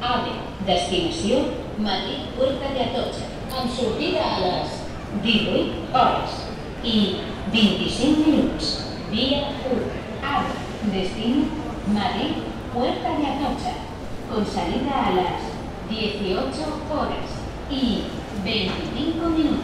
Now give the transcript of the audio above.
AVE, destinació Madrid Puerta de Atocha, amb sortida a les 18 hores i 25 minuts. Vía 1, AVE, destino Madrid Puerta de Atocha, con salida a las 18 horas y 25 minutos.